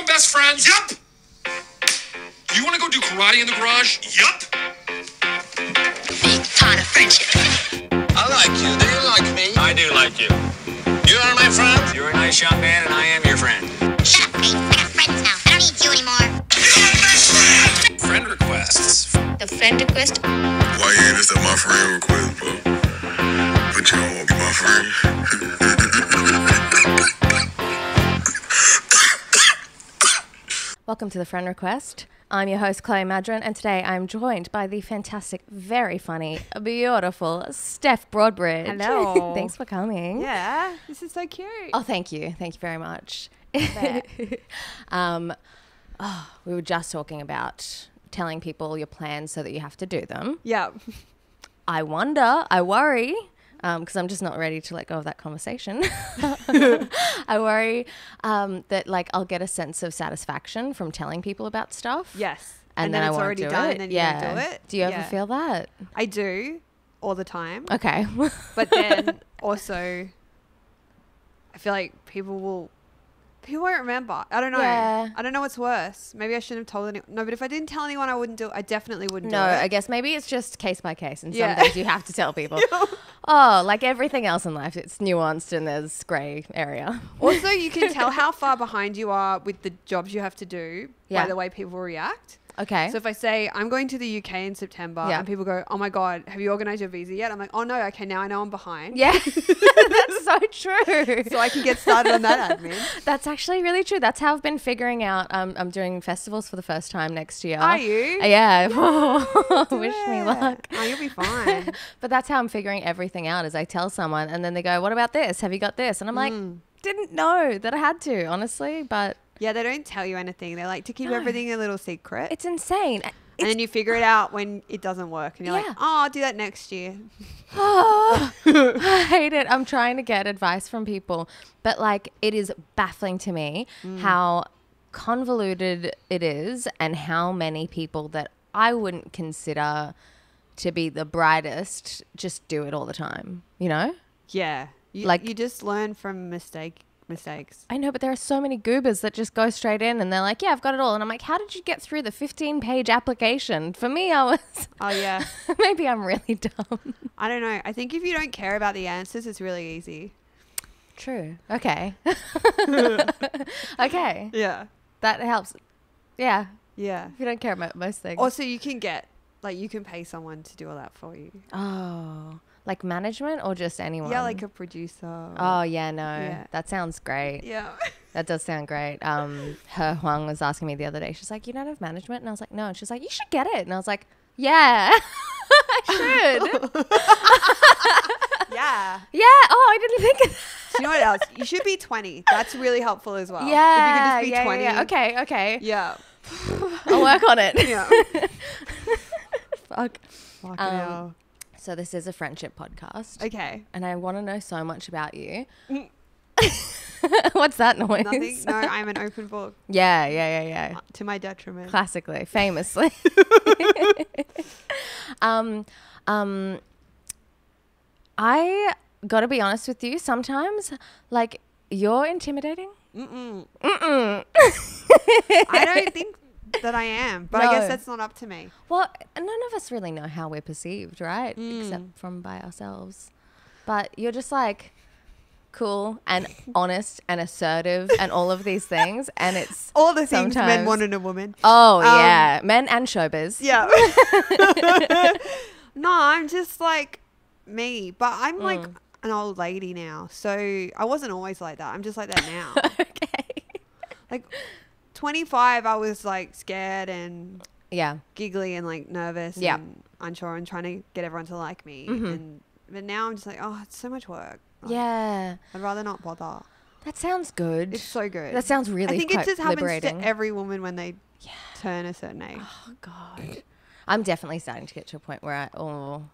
become best friends? Yup. You want to go do karate in the garage? Yup. Big pot of friendship. I like you. Do you like me? I do like you. You are my friend. You're a nice young man, and I am your friend. Shut up, mate. I got friends now. I don't need you anymore. You're my friend. Friend requests. The friend request? Why you ain't accept my friend request, bro? But you don't want to be my friend. Welcome to the friend request. I'm your host, Chloe Maddren, and today I'm joined by the fantastic, very funny, beautiful Steph Broadbridge. Hello. Thanks for coming. Yeah, this is so cute. Oh, thank you. Thank you very much. um, oh, we were just talking about telling people your plans so that you have to do them. Yeah. I wonder, I worry, because I'm just not ready to let go of that conversation. I worry um, that like I'll get a sense of satisfaction from telling people about stuff. Yes. And, And then, then I it's won't already do done it. and then you yeah. do it? Do you ever Yeah. feel that? I do all the time. Okay. But then also, I feel like people will, people won't remember. I don't know. Yeah. I don't know what's worse. Maybe I shouldn't have told anyone. No, but if I didn't tell anyone, I wouldn't do it. I definitely wouldn't no, do it. I guess maybe it's just case by case, and Yeah. some you have to tell people. Oh, like everything else in life, it's nuanced and there's grey area. Also, you can tell how far behind you are with the jobs you have to do Yeah. by the way people react. Okay. So if I say I'm going to the UK in September Yeah. and people go, "Oh my god, have you organized your visa yet?" I'm like, "Oh no, okay, now I know I'm behind." yeah, that's so true. So I can get started on that admin. That's actually really true. That's how I've been figuring out. Um, I'm doing festivals for the first time next year. Are you? Uh, Yeah. Wish me luck. Oh, you'll be fine. But that's how I'm figuring everything out. Is I tell someone, and then they go, "What about this? Have you got this?" And I'm like, Mm. "Didn't know that I had to, honestly." But yeah, they don't tell you anything. They like to keep No. everything a little secret. it's insane. and then you figure it out when it doesn't work, and you're Yeah. like, "Oh, I'll do that next year." Oh, I hate it. I'm trying to get advice from people, but like it is baffling to me mm. how convoluted it is and how many people that I wouldn't consider to be the brightest just do it all the time, you know? Yeah, you, Like- like you just learn from mistake mistakes. I know, but there are so many goobers that just go straight in and they're like, yeah, I've got it all. And I'm like, how did you get through the 15 page application? For me, I was, Oh yeah, maybe I'm really dumb. I don't know. I think if you don't care about the answers, it's really easy. True. Okay. okay. Yeah, That helps. Yeah. yeah. If you don't care about most things. Also, you can get like you can pay someone to do all that for you. oh, like management or just anyone? Yeah, like a producer. Oh yeah, no, Yeah. that sounds great. yeah. That does sound great. Um, her Huang was asking me the other day. She's like, "You don't have management," and I was like, "No." And she's like, "You should get it," and I was like, "Yeah, I should." yeah. yeah. Oh, I didn't think of that. Do you know what else? You should be 20. That's really helpful as well. Yeah. If you could just be yeah, 20. yeah, yeah. Okay. Okay. Yeah. I'll work on it. Yeah. Fuck. Fucking Um, hell. So this is a friendship podcast, Okay. and I want to know so much about you. What's that noise? Nothing. No, I'm an open book Yeah, yeah, yeah, yeah. to my detriment. Classically, famously. um, um, I gotta be honest with you. Sometimes, like, you're intimidating. Mm-mm. Mm-mm. I don't think that I am, but I guess that's not up to me. Well, none of us really know how we're perceived, right? Mm. Except from by ourselves. But you're just like cool and honest and assertive and all of these things, and it's All the things men want in a woman. oh Um, yeah, men and showbiz. Yeah. no, I'm just like me, but I'm like Mm. an old lady now. So I wasn't always like that. I'm just like that now. okay. like 25, I was like scared and Yeah. giggly and like nervous Yeah. and unsure and trying to get everyone to like me. Mhm. And but now I'm just like, oh, it's so much work. Like, Yeah. I'd rather not bother. That sounds good. It's so good. That sounds really I think it just happens liberating. to every woman when they yeah. turn a certain age. oh God. I'm definitely starting to get to a point where I oh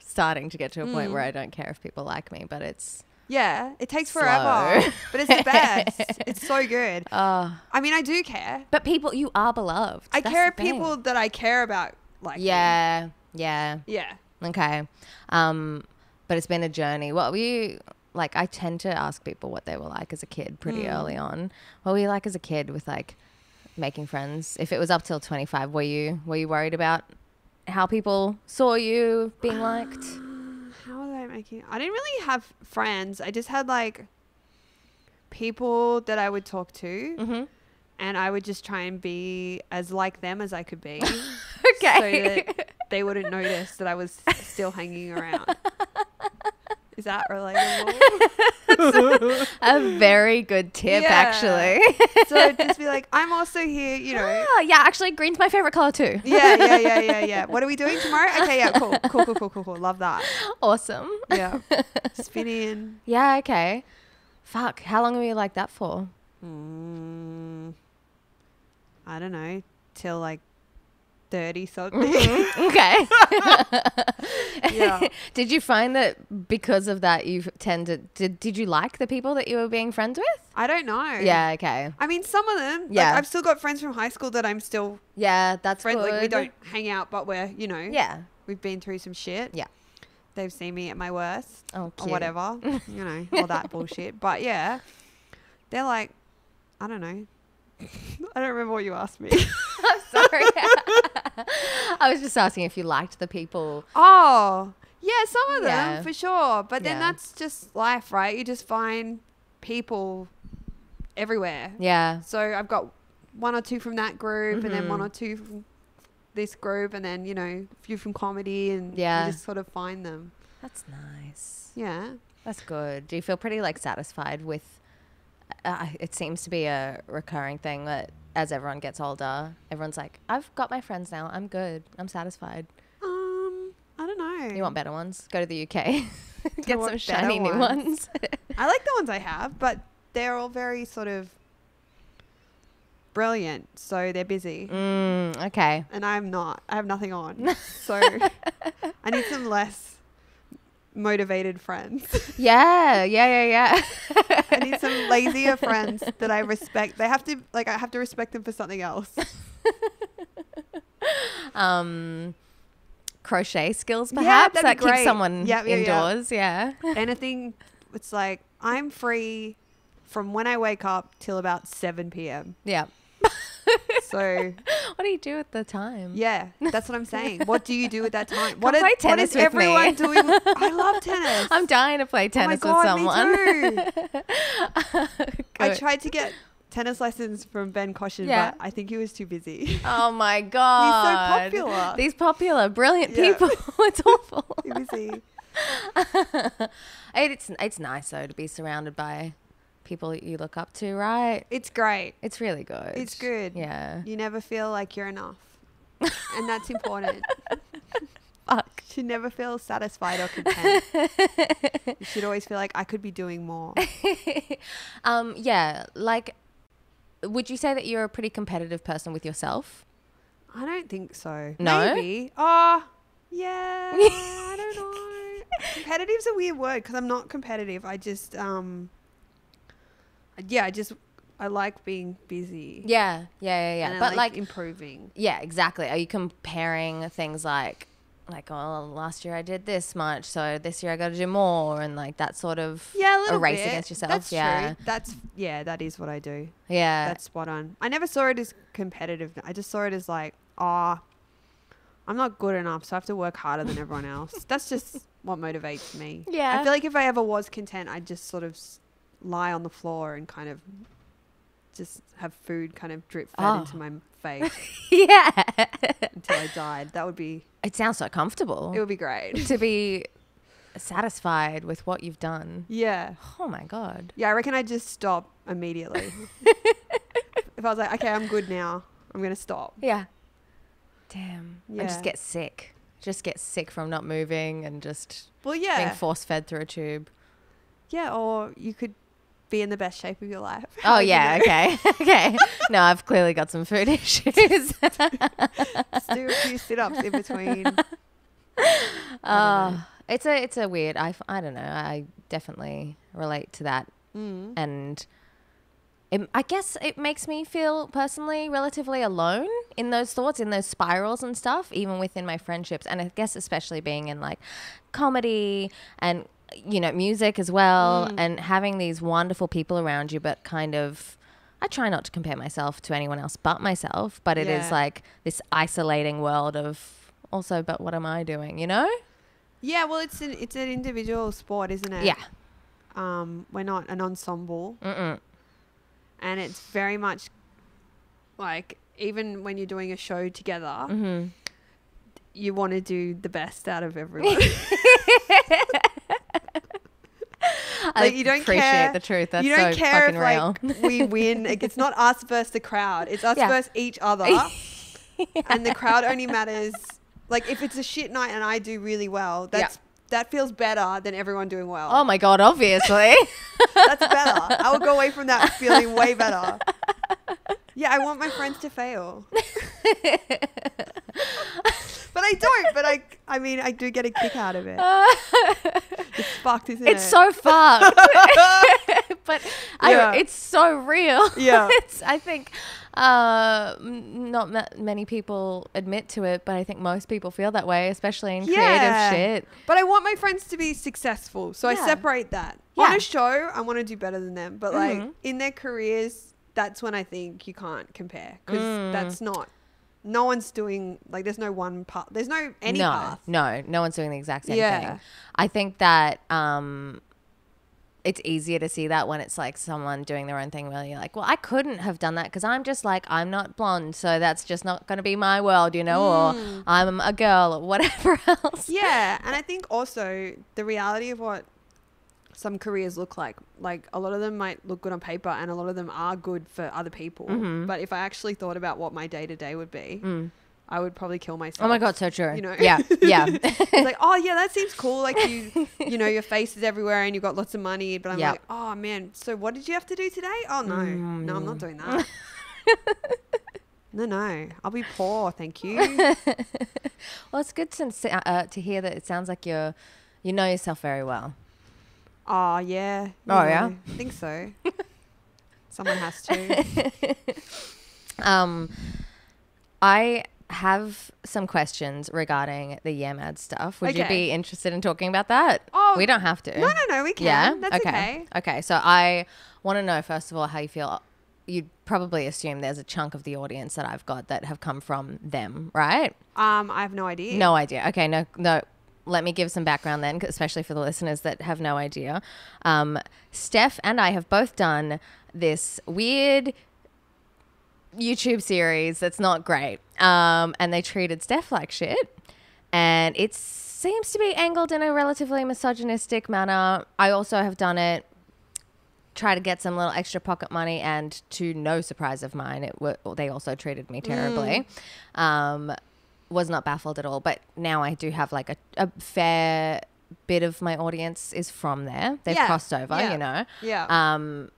starting to get to a point Mm. where I don't care if people like me, but it's Yeah, it takes Slow. forever, but it's the best. it's so good. uh I mean, I do care. but people you are beloved. I That's care people that I care about like. me. Yeah. Yeah. Yeah. Okay. Um but it's been a journey. What were you like I tend to ask people what they were like as a kid pretty Hmm. early on. What were you like as a kid with like making friends? If it was up till 25, were you were you worried about how people saw you being liked? How was I making? I didn't really have friends. I just had like people that I would talk to, Mm-hmm. and I would just try and be as like them as I could be, Okay. so that they wouldn't notice that I was still hanging around. Is that relatable? a very good tip Yeah. actually. so just be like, I'm also here, you know. Ah, yeah, actually green's my favorite color too. Yeah, yeah, yeah, yeah, yeah. What are we doing tomorrow? Okay, yeah, cool, cool, cool, cool, cool, cool. Love that. Awesome. Yeah, spinning. Yeah, okay. Fuck, how long were you like that for? Mm, I don't know, till like thirty something. Mm-hmm. Okay. yeah. did you find that because of that you tended did did you like the people that you were being friends with? I don't know. Yeah, okay. I mean, some of them. Yeah. Like, I've still got friends from high school that I'm still Yeah, that's friends. good. We don't hang out, but we're you know. Yeah. We've been through some shit. Yeah. They've seen me at my worst. Oh, or whatever. you know, all that bullshit. But yeah, they're like, I don't know. I don't remember what you asked me. I'm sorry. I was just asking if you liked the people. oh, yeah, some of them Yeah. for sure. But then Yeah. that's just life, right? You just find people everywhere. Yeah. So I've got one or two from that group, and then one Mhm. or two from this group, and then you know a few from comedy, and Yeah. you just sort of find them. That's nice. Yeah. That's good. Do you feel pretty like satisfied with? Uh, it seems to be a recurring thing that as everyone gets older, everyone's like, "I've got my friends now. I'm good. I'm satisfied." Um, I don't know. You want better ones? Go to the UK. Get some shiny new ones. ones. I like the ones I have, but they're all very sort of brilliant. So they're busy, mm, okay. and I'm not. I have nothing on. so I need some less motivated friends. Yeah, yeah, yeah, yeah. I need some lazier friends that I respect. They have to like I have to respect them for something else. um, crochet skills, perhaps that'd that keeps someone Yep, yeah, yeah. indoors. Yeah. Anything. It's like I'm free from when I wake up till about seven p.m. yeah. So What do you do at the time? yeah, that's what I'm saying. What do you do at that time? Come What, is, what is everyone me. doing? I love tennis. I'm dying to play oh tennis god, with someone. I tried to get tennis lessons from Ben Caution, Yeah. but I think he was too busy. Oh my god. He's popular. These popular, brilliant Yeah. people. it's awful. too busy. it's it's nice though to be surrounded by people that you look up to, right? It's great. It's really good. It's good. Yeah. You never feel like you're enough, and that's important. Fuck. You should never feel satisfied or content. you should always feel like I could be doing more. um, yeah, like would you say that you're a pretty competitive person with yourself? I don't think so. No? Maybe. Oh, yeah. I don't know. Competitive's a weird word because I'm not competitive. I just, um, yeah, I just, I like being busy. Yeah, yeah, yeah, yeah. And but like, like, improving. yeah, exactly. Are you comparing things like, like, oh, last year I did this much, so this year I got to do more, and like that sort of Yeah, a little race bit. against yourself. That's yeah, true. That's yeah, that is what I do. yeah, That's spot on. I never saw it as competitive. I just saw it as like, ah, I'm not good enough, so I have to work harder than everyone else. That's just what motivates me. Yeah. I feel like if I ever was content, I'd just sort of lie on the floor and kind of just have food kind of drip fed Oh. into my face yeah. until I died. That would be it sounds so comfortable it would be great. to be satisfied with what you've done. Yeah. Oh my god. Yeah, I reckon I'd just stop immediately. if I was like, okay, I'm good now, I'm gonna stop. Yeah. Damn. And Yeah. just get sick. Just get sick from not moving and just Well, yeah. being force fed through a tube. yeah, or you could be in the best shape of your life. Oh yeah, okay, okay. No, I've clearly got some food issues. Just do a few sit-ups in between. Uh, it's a it's a weird. I I don't know. I definitely relate to that, Mm. and it, I guess it makes me feel personally relatively alone in those thoughts, in those spirals and stuff, even within my friendships, and I guess especially being in like comedy and you know, music as well, Mm. and having these wonderful people around you, but kind of. I try not to compare myself to anyone else but myself, but it is Yeah. like this isolating world of also, but what am I doing, you know? Yeah, well, it's an it's an individual sport, isn't it? Yeah. Um, we're not an ensemble, Mm-mm. and it's very much like even when you're doing a show together, Mm-hmm. you want to do the best out of everyone. I Like, you don't appreciate care- the truth. That's you don't so care if fucking real. like we win. Like, it's not us versus the crowd. It's us Yeah. versus each other, and the crowd only matters. Like if it's a shit night and I do really well, that's that feels better than everyone doing well. oh my god, obviously. That's better. I will go away from that feeling way better. Yeah, I want my friends to fail. I don't. But I, I mean, I do get a kick out of it. It's fucked, isn't it's it? so fucked. but I, it's so real. Yeah. it's, I think uh, not ma- many people admit to it, but I think most people feel that way, especially in Yeah. creative shit. But I want my friends to be successful, so I separate that. On a show, I want to do better than them, but like Mhm. in their careers, that's when I think you can't compare because Mm. that's not. No one's doing like. There's no one path. There's no any no, path. no, no one's doing the exact same Yeah. thing. I think that um, it's easier to see that when it's like someone doing their own thing where you're like, well, I couldn't have done that because I'm just like, I'm not blonde, so that's just not going to be my world, you know, or I'm a girl or whatever else. Yeah, and I think also the reality of what some careers look like, like a lot of them might look good on paper, and a lot of them are good for other people. Mm-hmm. But if I actually thought about what my day to day would be, I would probably kill myself. Mm. Oh my God, so true. You know? Yeah, yeah. It's like, oh yeah, that seems cool. Like you, you know, your face is everywhere and you've got lots of money. But I'm Yep. like, oh man, so what did you have to do today? Oh no, no, I'm not doing Mm. that. no, no, I'll be poor, thank you. well, it's good to, uh, to hear that it sounds like you're, you know yourself very well. Oh yeah. Oh, yeah? I think so. Someone has to. Um, I have some questions regarding the Yeah Mad stuff. Would you be interested in talking about that? Oh, we don't have to. No, no, no, we can. Yeah. That's okay. Okay. So I want to know first of all how you feel. You'd probably assume there's a chunk of the audience that I've got that have come from them, right? Um, I have no idea. No idea. Okay, no, no. Let me give some background then, especially for the listeners that have no idea. Um, Steph and I have both done this weird YouTube series that's not great. Um, and they treated Steph like shit. And it seems to be angled in a relatively misogynistic manner. I also have done it, try to get some little extra pocket money, and to no surprise of mine, it w- they also treated me terribly. Um, was not baffled at all. But now I do have like a, a fair bit of my audience is from there. They've Yeah, crossed over, yeah, you know. yeah. Um,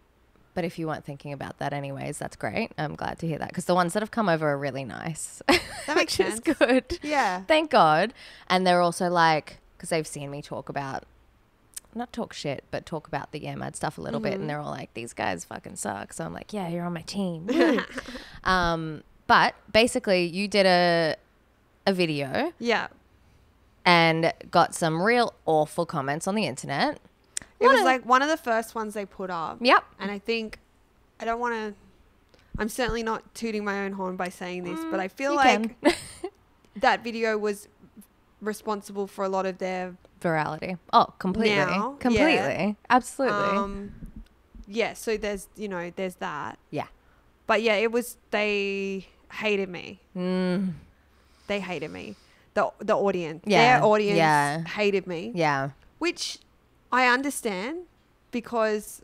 but if you weren't thinking about that anyways, that's great. I'm glad to hear that because the ones that have come over are really nice. That makes which sense. is good. Yeah. Thank God. And they're also like, because they've seen me talk about, not talk shit, but talk about the Yeah Mad stuff a little bit. Mm-hmm. And they're all like, these guys fucking suck. So I'm like, yeah, you're on my team. um, but basically, you did a, a video Yeah. and got some real awful comments on the internet. It was like one of the first ones they put up. Yep. And I think I don't want to. I'm certainly not tooting my own horn by saying this, but I feel You like can. that video was responsible for a lot of their. Virality. Oh, completely. Now, yeah. completely. Absolutely. Um, yeah. So there's you know there's that, yeah. but yeah, it was they hated me. Mm, They hated me. The the audience. Yeah, Their audience yeah. hated me. yeah. which I understand because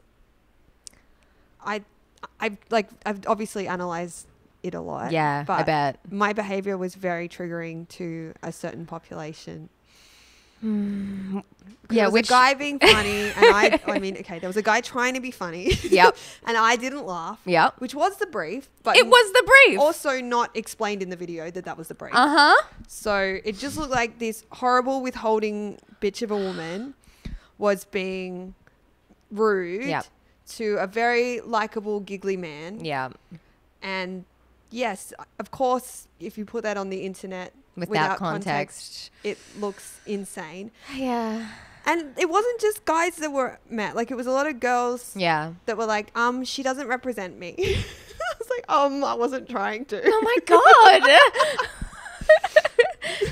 I I've like I've obviously analyzed it a lot. Yeah, I bet. my behavior was very triggering to a certain population. Yeah, there was which- guy being funny, and I I mean, okay, there was a guy trying to be funny. Yep. and I didn't laugh. Yep. Which was the brief, but It was the brief. also not explained in the video that that was the brief. Uh huh. So it just looked like this horrible withholding bitch of a woman was being rude Yep. to a very likable, giggly man. Yeah. And yes, of course, if you put that on the internet Without, context. it looks insane. Yeah. and it wasn't just guys that were mad. Like it was a lot of girls Yeah. that were like, um, she doesn't represent me. I was like, um, I wasn't trying to. Oh my god.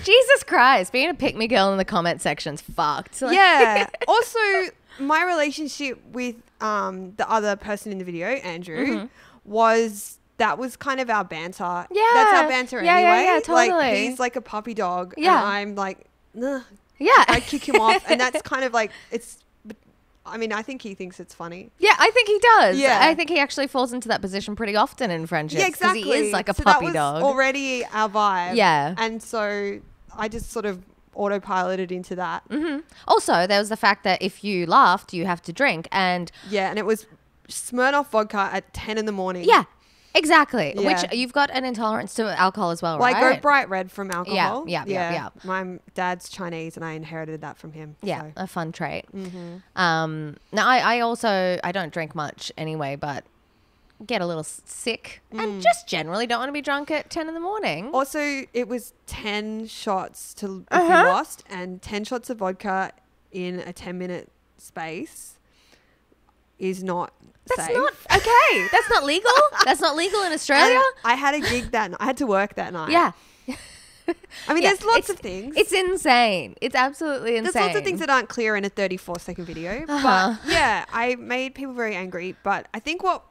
Jesus Christ, being a pick me girl in the comment section's fucked. Like- yeah. also, my relationship with um the other person in the video, Andrew, was that was kind of our banter. Yeah. That's. Our banter Yeah, yeah, anyway. yeah, Like totally. he's like a puppy dog, Yeah. and I'm like, Ugh. yeah. I kick him off, and that's kind of like it's. I mean, I think he thinks it's funny. Yeah, I think he does. Yeah. I think he actually falls into that position pretty often in friendships. Yeah, exactly. Because he is like a so puppy that was dog. Already our vibe. Yeah. and so I just sort of autopiloted into that. Mm-hmm. also, there was the fact that if you laughed, you have to drink. And Yeah, and it was Smirnoff vodka at ten in the morning. yeah, exactly. Yeah. Which you've got an intolerance to alcohol as well, Well, I right? go bright red from alcohol. yeah, yeah, yeah. My dad's Chinese, and I inherited that from him. Yeah, so. Mm-hmm. a fun trait. Um, now I, I also I don't drink much anyway, but get a little sick Mm. and just generally don't want to be drunk at ten in the morning. Also, it was ten shots to if Uh-huh. you lost, and ten shots of vodka in a ten minute space is not. That's safe. not okay. That's not legal. That's not legal in Australia. I had a gig that night. I had to work that night. Yeah. I mean, Yeah, there's lots of things. It's insane. It's absolutely insane. There's lots of things that aren't clear in a 34 second video. Uh-huh. But yeah, I made people very angry. But I think what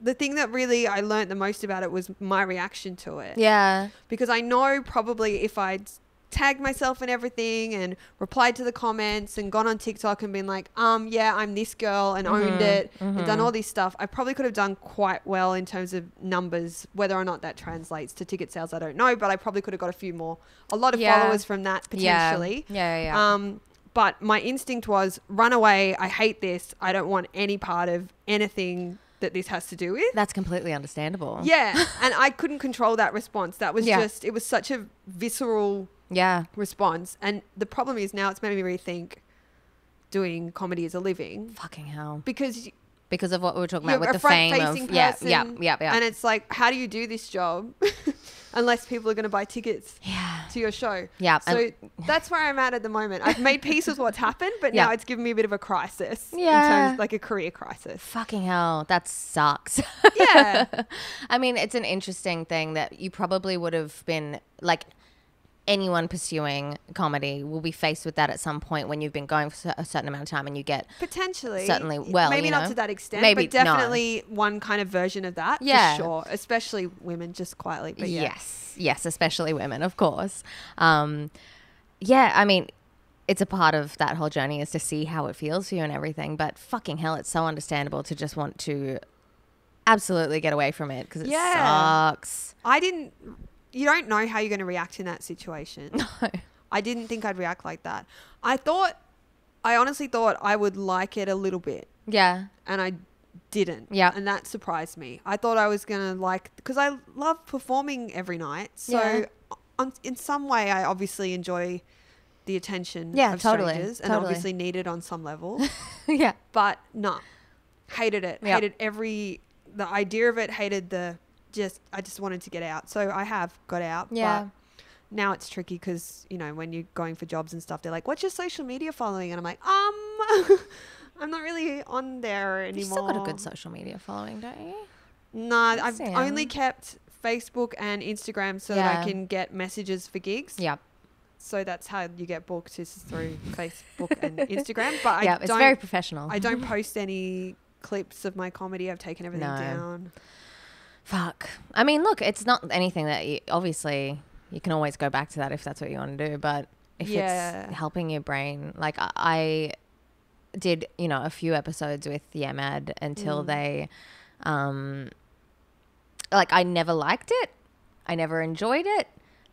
the thing that really I learned the most about it was my reaction to it. Yeah. Because I know probably if I'd tagged myself and everything and replied to the comments and gone on TikTok and been like, um, yeah, I'm this girl and Mm-hmm. owned it and done all this stuff, I probably could have done quite well in terms of numbers. Whether or not that translates to ticket sales, I don't know, but I probably could have got a few more, a lot of Yeah. followers from that potentially. Yeah, yeah, yeah. Um, but my instinct was run away. I hate this. I don't want any part of anything that this has to do with. That's completely understandable. Yeah, and I couldn't control that response. That was Yeah. just it was such a visceral Yeah. response. And the problem is now it's made me rethink doing comedy as a living Fucking hell. because Because of what we were talking you're about with a the fame front-facing of yeah, person, yeah, yeah, yeah. and it's like how do you do this job unless people are going to buy tickets yeah. to your show? Yeah, So and- that's where I'm at at the moment. I've made peace with what's happened, but Yeah. now it's given me a bit of a crisis. In Yeah. terms, like a career crisis. Fucking hell. That sucks. Yeah. I mean, it's an interesting thing that you probably would have been like anyone pursuing comedy will be faced with that at some point when you've been going for a certain amount of time and you get Potentially. Certainly. Well, maybe you not to that extent, Maybe but no. definitely one kind of version of that. Yeah. For sure. Especially women, just quietly. But yeah. yes, yes, especially women, of course. Um, yeah, I mean, it's a part of that whole journey is to see how it feels for you and everything. But fucking hell, it's so understandable to just want to absolutely get away from it because it Yeah. sucks. I didn't. You don't know how you're going to react in that situation. No. I didn't think I'd react like that. I thought, I honestly thought I would like it a little bit, Yeah, and I didn't. Yeah. And that surprised me. I thought I was going to like, because I love performing every night. So, Yeah. on, in some way, I obviously enjoy the attention Yeah, of totally, strangers and totally. obviously need it on some level. yeah, but no, hated it. Yep. Hated every, the idea of it, hated the, just, I just wanted to get out. So I have got out. Yeah. Now it's tricky because you know when you're going for jobs and stuff, they're like, "What's your social media following?" And I'm like, "Um, I'm not really on there anymore." you still got a good social media following, don't you? No, I've Sam. only kept Facebook and Instagram so that I can get messages for gigs. Yeah, So that's how you get booked is through Facebook and Instagram. But yeah, I it's don't, very professional. I don't post any clips of my comedy. I've taken everything No. down. Fuck. I mean, look, it's not anything that you, obviously you can always go back to that if that's what you want to do. But if Yeah. it's helping your brain, like I, I did, you know, a few episodes with Yeah Mad until Mm. they, um, like I never liked it, I never enjoyed it,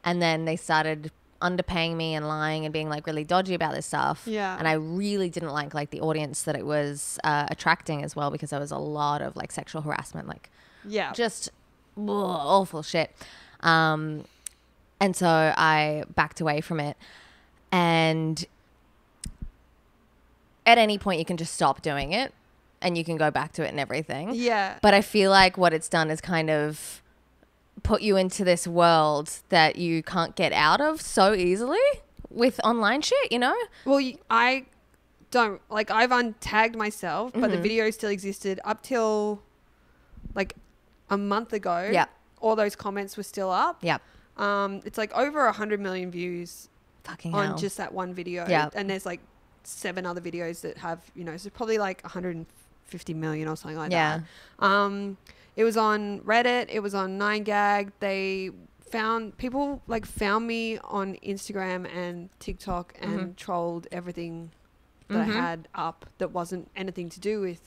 and then they started underpaying me and lying and being like really dodgy about this stuff. Yeah. And I really didn't like like the audience that it was uh, attracting as well because there was a lot of like sexual harassment, like Yeah. just ugh, awful shit. Um, and so I backed away from it. And at any point, you can just stop doing it and you can go back to it and everything. yeah. But I feel like what it's done is kind of put you into this world that you can't get out of so easily with online shit, you know? Well, I don't like I've untagged myself, but the Mhm. video still existed up till like a month ago. Yep. All those comments were still up. Yep. Um, it's like over a hundred million views Fucking on hell. just that one video. Yep. And there's like seven other videos that have, you know, so probably like 150 million or something like Yeah. that. Um, it was on Reddit. It was on 9gag. They found people like found me on Instagram and TikTok and Mhm. trolled everything that Mhm. I had up that wasn't anything to do with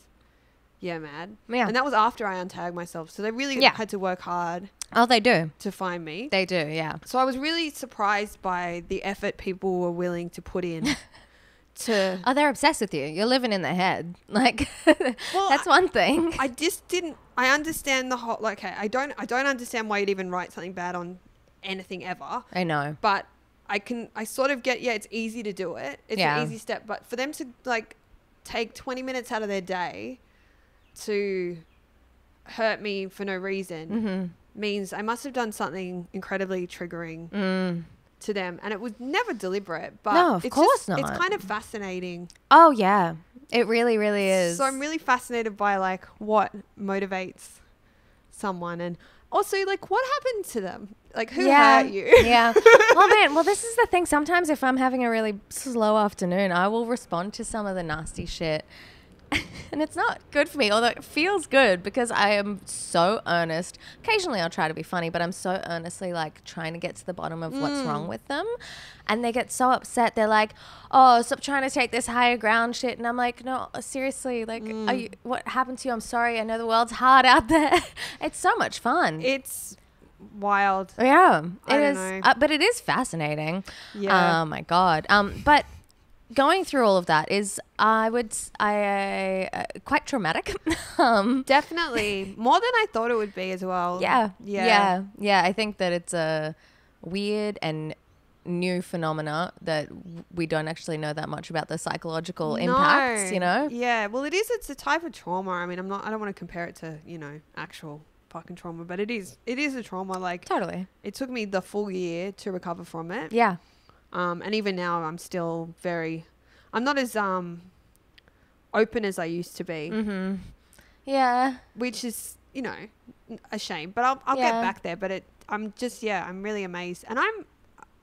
yeah, mad. Yeah. And that was after I untagged myself. So they really Yeah. had to work hard oh, they do. to find me. They do. Yeah. So I was really surprised by the effort people were willing to put in to. Oh, they're obsessed with you. You're living in their head. Like, that's one thing. I just didn't. I understand the whole. Like, okay, I don't. I don't understand why you'd even write something bad on anything ever. I know. But I can. I sort of get. Yeah, it's easy to do it. It's Yeah. an easy step. But for them to like take twenty minutes out of their day to hurt me for no reason Mm-hmm. means I must have done something incredibly triggering Mm. to them, and it was never deliberate. But No, of it's course just, It's kind of fascinating. Oh yeah, it really, really is. So I'm really fascinated by like what motivates someone, and also like what happened to them. Like who yeah, hurt you? yeah. Oh man, well this is the thing. Sometimes if I'm having a really slow afternoon, I will respond to some of the nasty shit. and it's not good for me, although it feels good because I am so earnest. Occasionally I'll try to be funny, but I'm so earnestly like trying to get to the bottom of what's Mm. wrong with them. And they get so upset. They're like, "Oh, stop trying to take this higher ground shit." And I'm like, "No, seriously, like are Mm. you, what happened to you? I'm sorry. I know the world's hard out there. it's so much fun." It's wild. Yeah, it is, uh, but it is fascinating. Yeah. Oh my god. Um, but going through all of that is, I would, i uh, quite traumatic. um, Definitely more than I thought it would be as well. yeah, yeah, yeah, yeah. I think that it's a weird and new phenomena that we don't actually know that much about the psychological impacts. You know? Yeah. Well, it is. It's a type of trauma. I mean, I'm not. I don't want to compare it to you know actual fucking trauma, but it is. It is a trauma. Like Totally. it took me the full year to recover from it. Yeah. Um, and even now, I'm still very. I'm not as um open as I used to be, Mm-hmm. Yeah. which is you know a shame. But I'll I'll Yeah. get back there. But it. I'm just yeah. I'm really amazed, and I'm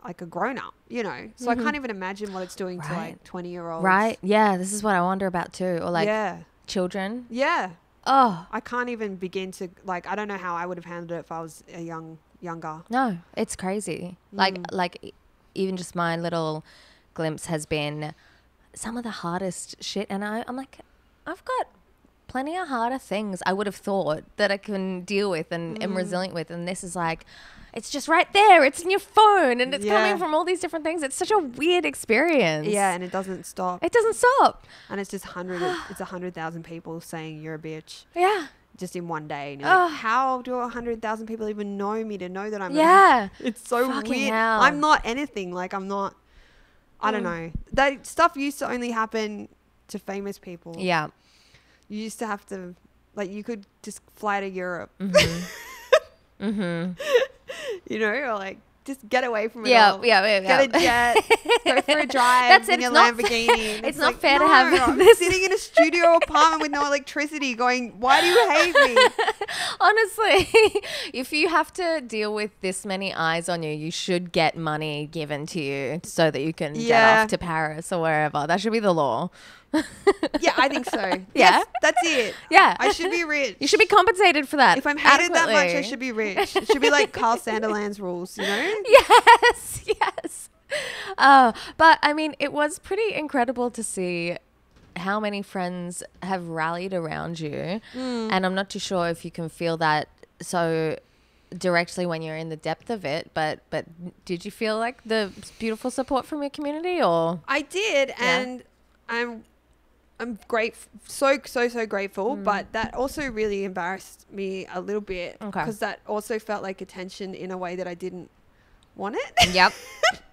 like a grown up. You know, so I can't even imagine what it's doing to Mm-hmm. Like 20 year olds. Right. Yeah. This is what I wonder about too, or like yeah. children. Yeah. Oh I can't even begin to like. I don't know how I would have handled it if I was a young younger. No, it's crazy. Like Mm. like e- even just my little glimpse has been some of the hardest shit and I, I'm like I've got plenty of harder things I would have thought that I can deal with and Mm. am resilient with and this is like it's just right there. It's in your phone and it's Yeah. coming from all these different things. It's such a weird experience. Yeah, and it doesn't stop. It doesn't stop. and it's just hundred. it's a hundred thousand people saying you're a bitch Yeah. Just in one day. Like, how do a hundred thousand people even know me to know that I'm? a- Yeah. it's so Fucking weird. hell. I'm not anything. Like I'm not. I don't Mm. know. That stuff used to only happen to famous people. Yeah. You used to have to, like, you could just fly to Europe. Mm-hmm. You know, or like just get away from it Yeah, all. yeah, yeah, yeah. Get a jet, go for a drive That's in it, your it's Lamborghini. fair- And it's not like, fair to have this- sitting in a studio apartment with no electricity, going, "Why do you hate me?" Honestly, if you have to deal with this many eyes on you, you should get money given to you so that you can get off to Paris or wherever. That should be the law. Yeah, I think so. Yeah? Yes, that's it. Yeah. I should be rich. You should be compensated for that. If I'm hated that much, I should be rich. It should be like Carl Sanderland's rules, you know? Yes, yes. Uh, but I mean, it was pretty incredible to see how many friends have rallied around you. Mm. And I'm not too sure if you can feel that so directly when you're in the depth of it, but but did you feel like the beautiful support from your community or I did, and I'm I'm great, so so so grateful. But that also really embarrassed me a little bit Mm. Okay. because that also felt like attention in a way that I didn't want it. Yep.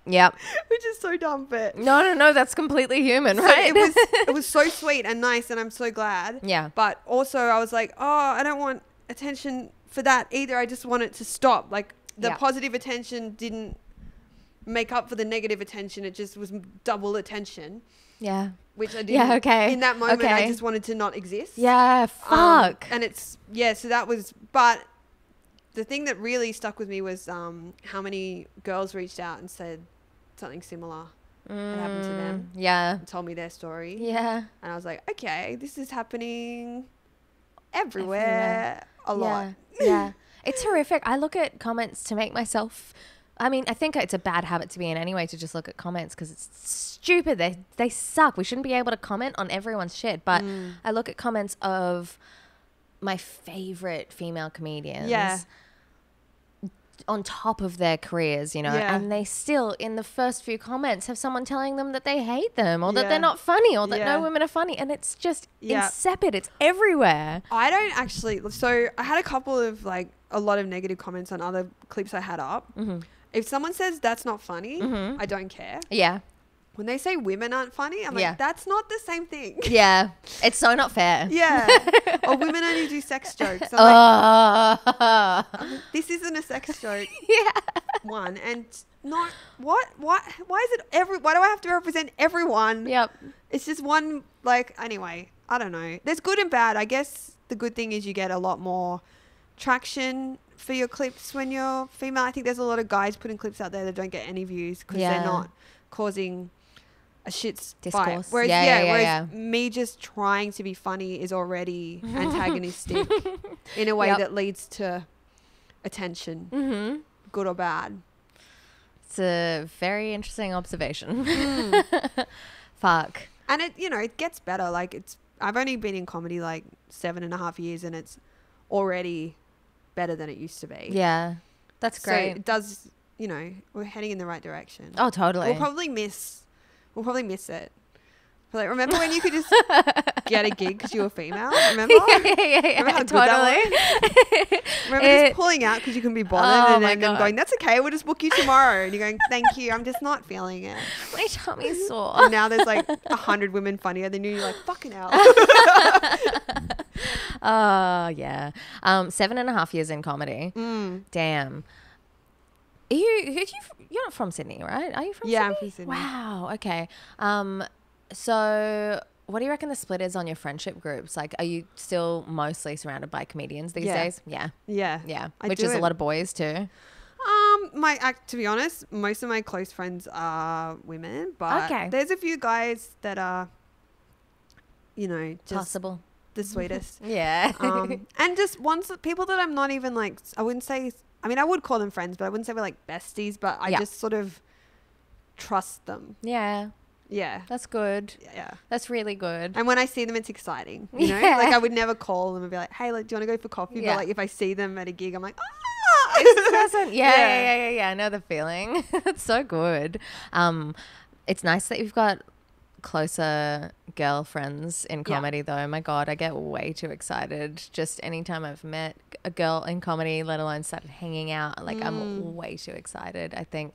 Yep. which is so dumb, but No, no, no, that's completely human, So right? it was it was so sweet and nice, and I'm so glad. Yeah. But also, I was like, oh, I don't want attention for that either. I just want it to stop. Like the Yeah. positive attention didn't make up for the negative attention. It just was double attention, Yeah. which I didn't. Yeah, okay, In that moment, I just wanted to not exist. Yeah. Um, Fuck. and it's yeah. So that was, but the thing that really stuck with me was um, how many girls reached out and said something similar had happened to them. Mm, yeah. and Told me their story. Yeah. And I was like, okay, this is happening everywhere, a lot. Yeah. yeah. It's horrific. I look at comments to make myself. I mean, I think it's a bad habit to be in anyway to just look at comments because it's stupid. They they suck. We shouldn't be able to comment on everyone's shit. But Mm. I look at comments of my favorite female comedians. Yeah. On top of their careers, you know, Yeah. and they still, in the first few comments, have someone telling them that they hate them or that Yeah. they're not funny or that Yeah. no women are funny. And it's just insipid. It's everywhere. I don't actually. So I had a couple of like a lot of negative comments on other clips I had up. Mm-hmm. If someone says that's not funny, I don't care. Yeah. When they say women aren't funny, I'm like, that's not the same thing. Yeah. It's so not fair. yeah. or women only do sex jokes. I'm like, Uh, this isn't a sex joke. yeah. One and not what? What? Why is it every? Why do I have to represent everyone? Yep. It's just one. Like anyway, I don't know. There's good and bad. I guess the good thing is you get a lot more traction for your clips when you're female. I think there's a lot of guys putting clips out there that don't get any views because Yeah. they're not causing a shit fight. Whereas Yeah, yeah, yeah, whereas me just trying to be funny is already antagonistic in a way Yep. that leads to attention, Mm-hmm. good or bad. It's a very interesting observation. Hmm. Fuck. and it you know it gets better like it's i've only been in comedy like seven and a half years and it's already better than it used to be. Yeah. That's so great. it does you know we're heading in the right direction. Oh, totally. we'll probably miss we'll probably miss it. But like remember when you could just get a gig because you were female? Remember? Yeah, yeah, yeah, yeah, Remember how good that totally. remember It- just pulling out because you can be bothered Oh and then them going that's okay we'll just book you tomorrow. And you're going thank you i'm just not feeling it. My tummy's sore. and now there's like a hundred women funnier than you you're like fucking hell Oh, yeah. Um, seven and a half years in comedy. Mm. Damn. Are you, do you, you're not from Sydney, right? Are you from Yeah, I'm Sydney? from Sydney. Wow. Okay. Um, so what do you reckon the split is on your friendship groups? Like, are you still mostly surrounded by comedians these Yeah. days? Yeah. yeah Yeah. I Which is a lot of boys too. Um, my act to be honest, most of my close friends are women, but Okay. there's a few guys that are, you know, just Possible. The sweetest. Yeah. um, and just ones that people that I'm not even like. I wouldn't say. I mean, I would call them friends, but I wouldn't say we're like besties. But I Yeah. just sort of trust them. yeah. Yeah, That's good. yeah. That's really good. And when I see them, it's exciting. You know, Yeah. like I would never call them and be like, "Hey, like, do you want to go for coffee?" Yeah. But like, if I see them at a gig, I'm like, "Ah!" Yeah, yeah, Yeah. yeah, yeah, yeah. I know the feeling. it's so good. Um, it's nice that you've got closer girlfriends in Yeah. comedy, though. My God, I get way too excited just anytime I've met a girl in comedy, let alone started hanging out. Like, Mm. I'm way too excited. I think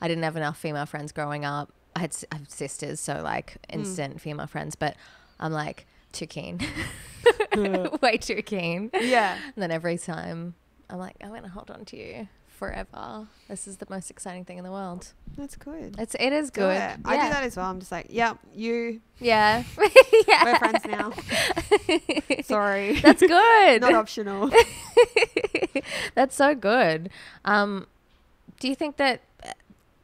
I didn't have enough female friends growing up. I had I have sisters, so like Mm. instant female friends, but I'm like too keen, way too keen. Yeah. And then every time I'm like, I'm gonna hold on to you forever. This is the most exciting thing in the world. That's good. It's it is good. it. I do that as well. I'm just like, yep, you, Yeah. yeah. we're friends now. Sorry. That's good. Not optional. That's so good. Um, do you think that uh,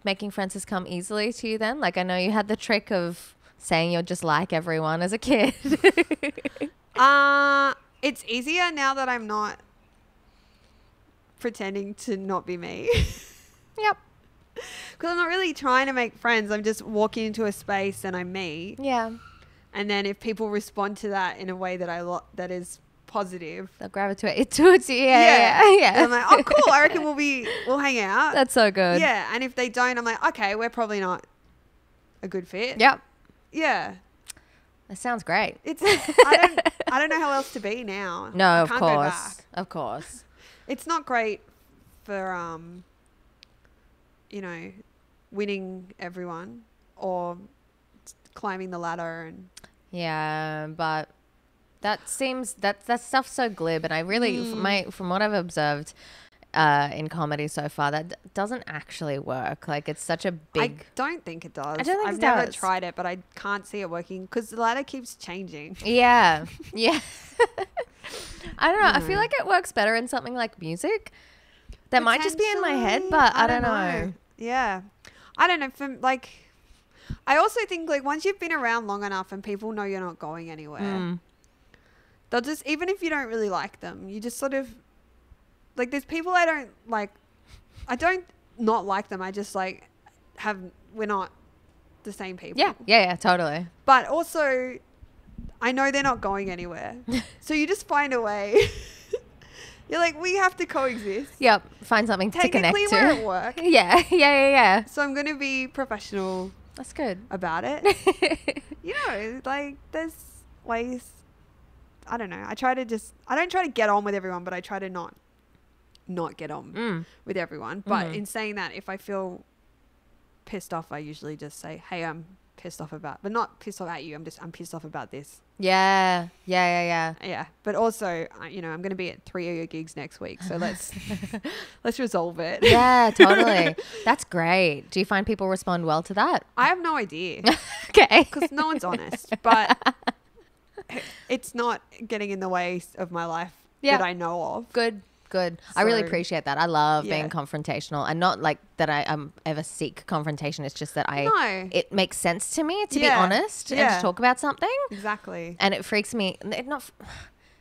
making friends has come easily to you then? Like I know you had the trick of saying you're just like everyone as a kid. Uh, it's easier now that I'm not pretending to not be me. yep. Because I'm not really trying to make friends. I'm just walking into a space and I'm me. Yeah. And then if people respond to that in a way that I lo- that is positive, They'll gravitate towards you. Yeah. Yeah. yeah. then I'm like, oh, cool. I reckon we'll be we'll hang out. That's so good. yeah. And if they don't, I'm like, okay, we're probably not a good fit. Yep. Yeah. That sounds great. It's I don't I don't know how else to be now. No, I of course. Of course. It's not great for um you know winning everyone or climbing the ladder and Yeah, but that seems that that stuff's so glib, and I really, from my from what I've observed, uh, in comedy so far that d- doesn't actually work. Like it's such a big. I don't think it does. I don't think I've never tried it, but I can't see it working because the ladder keeps changing. Yeah, yeah. I don't know. I feel like it works better in something like music. That might just be in my head, but I, don't know. Yeah, I don't know. From like, I also think like once you've been around long enough and people know you're not going anywhere, Mm. they'll just even if you don't really like them, you just sort of like. There's people I don't like. I don't not like them. I just like have we're not the same people. Yeah, yeah, yeah, totally. But also, I know they're not going anywhere. so you just find a way. You're like, we have to coexist. Yep, find something to connect Technically, to. we're at work. yeah, yeah, yeah, yeah. So I'm going to be professional That's good. about it. you know, like, there's ways. I don't know. I try to just, I don't try to get on with everyone, but I try to not, not get on Mm. with everyone. But Mhm. in saying that, if I feel pissed off, I usually just say, hey, I'm pissed off about, but not pissed off at you. I'm just, I'm pissed off about this. Yeah, yeah, yeah, Yeah, but also, you know, I'm going to be at three of your gigs next week, so let's let's resolve it. yeah. Yeah, totally. That's great. Do you find people respond well to that? I have no idea Okay. because no one's honest, but it's not getting in the way of my life Yeah. that I know of. Good, good. I really appreciate that. I love being confrontational, and not like that. I um, ever seek confrontation. It's just that I. No. It makes sense to me to be Yeah. honest and to talk about something, Exactly. and it freaks me. It not.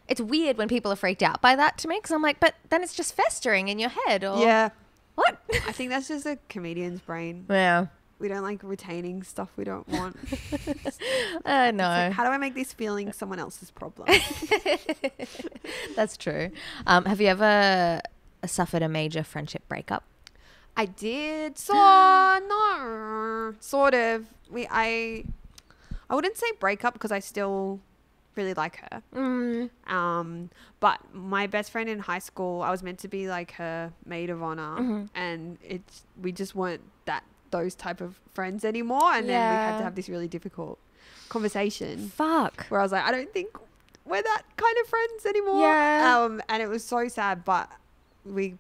It's weird when people are freaked out by that to me because I'm like, but then it's just festering in your head. Or Yeah, What? I think that's just a comedian's brain. yeah. We don't like retaining stuff we don't want. I know. Like, how do I make this feeling someone else's problem? That's true. Um, have you ever suffered a major friendship breakup? I did. So no, sort of. We I I wouldn't say breakup because I still really like her. Mm. Um, but my best friend in high school, I was meant to be like her maid of honor, Mm-hmm. and it's we just weren't that those type of friends anymore. And then we had to have this really difficult conversation Fuck. where I was like, I don't think we're that kind of friends anymore. Yeah. Um, and it was so sad, but we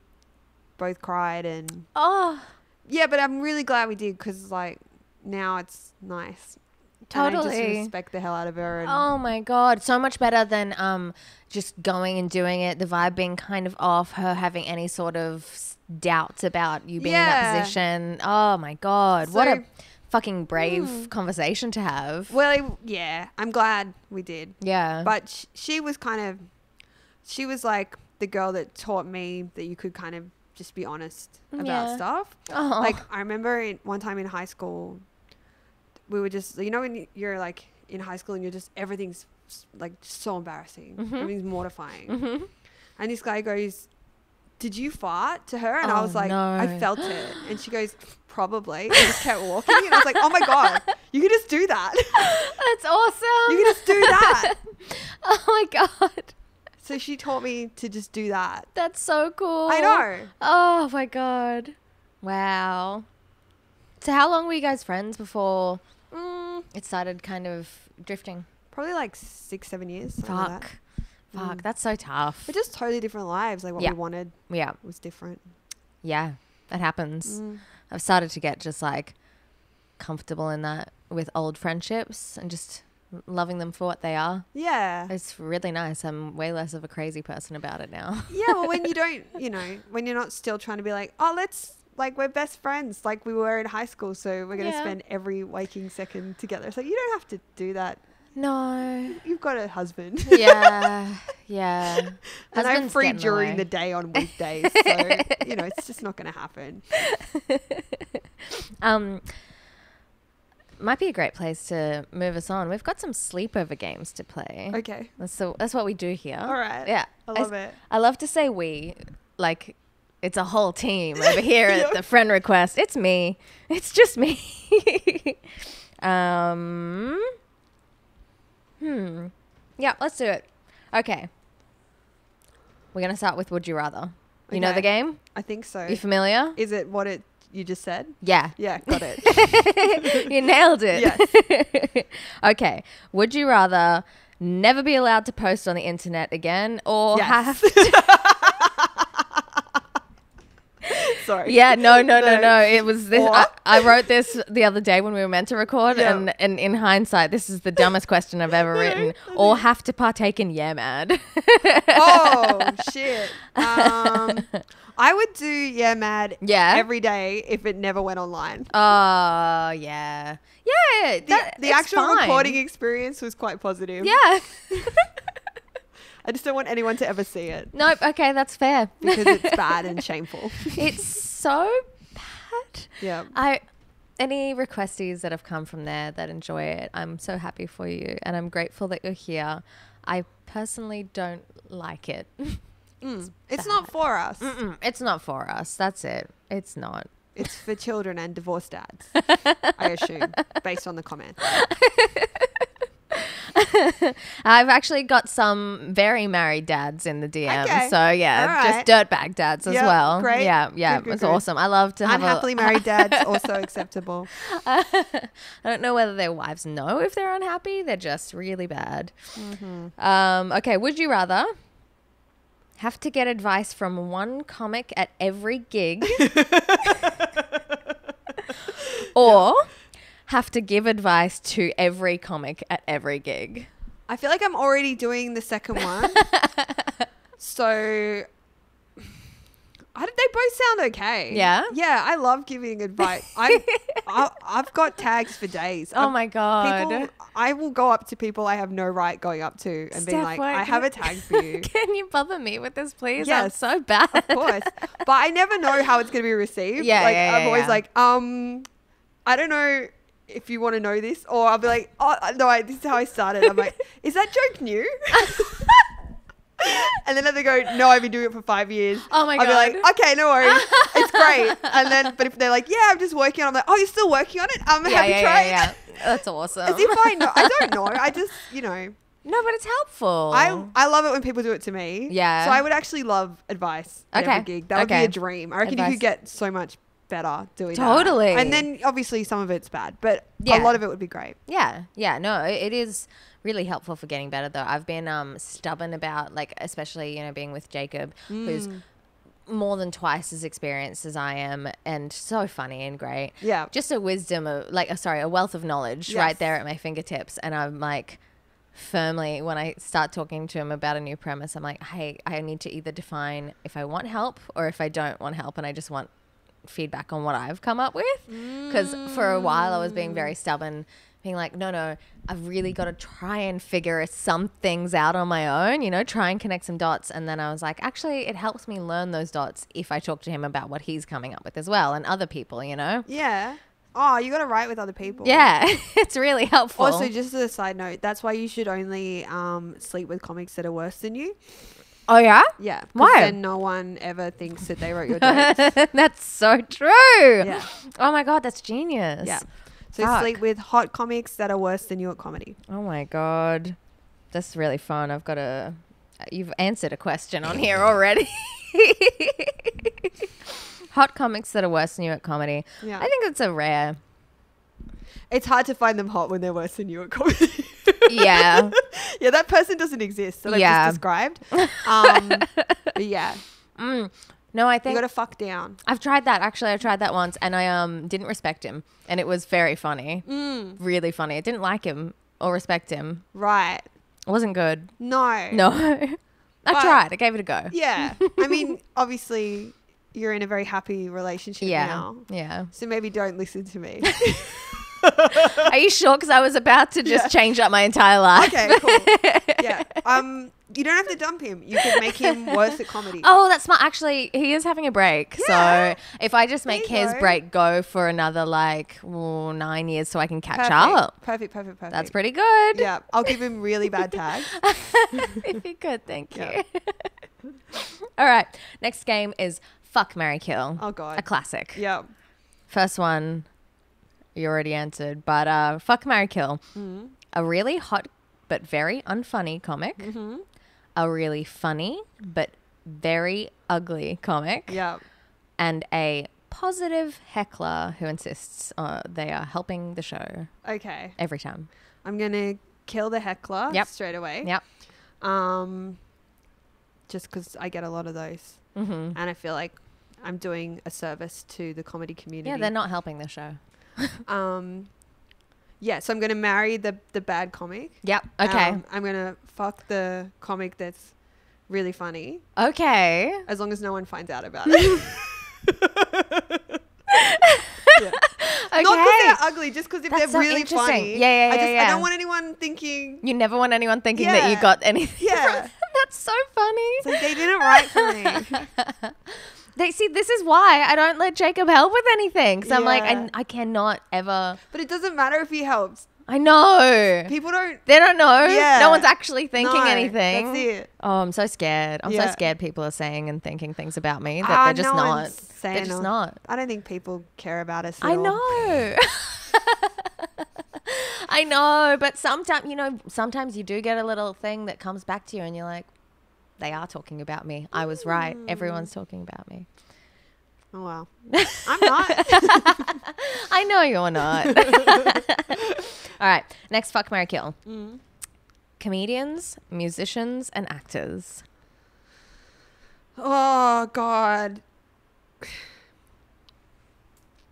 both cried and Oh, yeah, but I'm really glad we did because like now it's nice. And I Totally. just respect the hell out of her. And oh my god, so much better than um just going and doing it. The vibe being kind of off, her having any sort of doubts about you being in that position. Oh my god, what a fucking brave hmm. conversation to have. well, it- yeah, I'm glad we did. yeah, But sh- she was kind of, she was like the girl that taught me that you could kind of just be honest mm, about Yeah. stuff. Oh. Like I remember in, one time in high school, we were just you know when you're like in high school and you're just everything's like so embarrassing, Mm-hmm. everything's mortifying, mm-hmm. and this guy goes. Did you fart to her? And I Oh, was like, I felt it. And she goes, probably. And just kept walking. And I was like, oh my God, you can just do that. that's awesome. You can just do that. oh my god, So she taught me to just do that. that's so cool. I know. Oh my god, wow. So how long were you guys friends before mm, it started kind of drifting? Probably like six, seven years. something like that. Fuck. Fuck, that's so tough. We're just totally different lives. Like what Yeah. we wanted Yeah, was different. yeah, that happens. Mm. I've started to get just like comfortable in that with old friendships and just loving them for what they are. Yeah. It's really nice. I'm way less of a crazy person about it now. yeah. Well, when you don't, you know, when you're not still trying to be like, oh, let's, like, we're best friends like we were in high school. So we're going to Yeah. spend every waking second together. So you don't have to do that. No. You've got a husband. Yeah, yeah. and I'm free during way. the day on weekdays. so, you know, it's just not going to happen. Um, might be a great place to move us on. We've got some sleepover games to play. Okay. That's so that's what we do here. All right. Yeah. I love s- it. I love to say we, like it's a whole team over here at the friend request. It's me. It's just me. um. Hmm. Yeah. Let's do it. Okay. We're gonna start with Would You Rather. You know Okay. the game? I think so. You familiar? Is it what it you just said? Yeah. Yeah, got it. you nailed it. Yes. okay. Would you rather never be allowed to post on the internet again or Yes. have to Sorry. Yeah, no, no, no, No. It was this. I, I wrote this the other day when we were meant to record, Yeah. and, and in hindsight, this is the dumbest question I've ever written. Or have to partake in Yeah Mad. Oh shit. Um, I would do yeah mad Yeah? every day if it never went online. Oh yeah, yeah. The, that- the it's actual fine. recording experience was quite positive. Yeah. I just don't want anyone to ever see it nope. Okay, that's fair. because it's bad and shameful. it's so bad. Yeah. I any requesties that have come from there that enjoy it, I'm so happy for you and I'm grateful that you're here. I personally don't like it. It's not for us. Mm, it's not for us. That's it. It's not. It's for children and divorced dads. I assume, based on the comment. I've actually got some very married dads in the DM. Okay. So yeah, All just dirtbag dads as well. great. Yeah, yeah. Good, good, it's good. awesome. I love to have Unhappily a, married dads also acceptable. I don't know whether their wives know if they're unhappy. They're just really bad. Mm-hmm. Um, okay, would you rather have to get advice from one comic at every gig or have to give advice to every comic at every gig? I feel like I'm already doing the second one. so I, they both sound okay. Yeah? Yeah, I love giving advice. I, I I've got tags for days. Oh I've- my god. People, I will go up to people I have no right going up to and being like, I have a tag for you. Can you bother me with this, please? I'm so bad. of course. But I never know how it's going to be received. Yeah, like yeah, I'm always yeah. like, um, I don't know if you want to know this, or I'll be like, oh no, I, this is how I started. I'm like, is that joke new? and then they go, no, I've been doing it for five years. Oh my god. I'll be like, okay, no worries, it's great. And then, but if they're like, yeah, I'm just working on, it, I'm like, oh, you're still working on it. Um, yeah, have yeah, tried? yeah, yeah. That's awesome. As if I know, I don't know. I just, you know, no, but it's helpful. I I love it when people do it to me. Yeah. So I would actually love advice at Okay. every gig. That would be a dream. I reckon you could get so much better doing that. Totally. And then obviously some of it's bad, but Yeah. a lot of it would be great. Yeah, yeah, no, it is really helpful for getting better though. I've been um stubborn about like especially, you know, being with Jacob who's Mm. more than twice as experienced as I am and so funny and great. Yeah. Just a wisdom of like uh, sorry, a wealth of knowledge right there at my fingertips and I'm like firmly when I start talking to him about a new premise, I'm like, "Hey, I need to either define if I want help or if I don't want help and I just want feedback on what I've come up with. Because for a while I was being very stubborn, being like, no, no, I've really got to try and figure some things out on my own, you know, try and connect some dots. And then I was like, actually, it helps me learn those dots if I talk to him about what he's coming up with as well and other people, you know? Yeah. Oh, you got to write with other people. Yeah, it's really helpful. Also, just as a side note, that's why you should only um, sleep with comics that are worse than you. Oh, yeah? Yeah. 'cause Why? Then no one ever thinks that they wrote your jokes. that's so true. Yeah. Oh my God, that's genius. yeah. So Fuck. sleep with hot comics that are worse than you at comedy. Oh my god, that's really fun. I've got a. You've answered a question on here already. Hot comics that are worse than you at comedy. Yeah. I think it's a rare. It's hard to find them hot when they're worse than you at comedy. Yeah. yeah, that person doesn't exist that Yeah. Just described. Um, but yeah, No, I think you think got to fuck down. I've tried that. Actually, I tried that once, and I um didn't respect him, and it was very funny, Mm. really funny. I didn't like him or respect him. Right. It wasn't good. No. No, I But- tried. I gave it a go. Yeah. I mean, obviously, you're in a very happy relationship Yeah. now. Yeah. So maybe don't listen to me. Are you sure? Because I was about to just Yeah. change up my entire life. okay, cool. Yeah. Um, you don't have to dump him. You could make him worse at comedy. Oh, that's smart. Actually, he is having a break. Yeah. So if I just make his go. break go for another like nine years so I can catch perfect. up, Perfect, perfect, perfect. that's pretty good. Yeah, I'll give him really bad tags. if you could, thank Yeah. you. All right. Next game is Fuck Mary Kill. Oh, God. A classic. Yeah. First one you already answered, but uh, Fuck Mary Kill. Mm-hmm. A really hot but very unfunny comic. Mm-hmm. A really funny but very ugly comic. Yeah. and a positive heckler who insists uh, they are helping the show Okay. every time. I'm gonna kill the heckler Yep. straight away. Yep. Um, just because I get a lot of those, Mm-hmm. and I feel like I'm doing a service to the comedy community. Yeah, they're not helping the show. Um, yeah, so I'm gonna marry the the bad comic. Yep. Okay. Um, I'm gonna fuck the comic that's really funny, okay. as long as no one finds out about it. Okay. Not because they're ugly, just because if That's they're so really funny. Yeah, yeah, I yeah, I don't want anyone thinking you never want anyone thinking that you got anything. Yeah. That's so funny. it's like they didn't write for me. They see this is why I don't let Jacob help with anything. So I'm like, Yeah. I, I cannot ever. but it doesn't matter if he helps. I know. People don't. They don't know. Yeah. No one's actually thinking No, anything. That's it. Oh, I'm so scared. I'm so Yeah. scared people are saying and thinking things about me that Ah, they're just no not. one's They're saying just or- not. I don't think people care about us. At I all. know. I know, but sometimes you know, sometimes you do get a little thing that comes back to you, and you're like, "They are talking about me. I was right. Mm. Everyone's talking about me." Oh wow. I'm not. I know you're not. All right, next fuck Mary Kill. Mm. Comedians, musicians, and actors. oh god.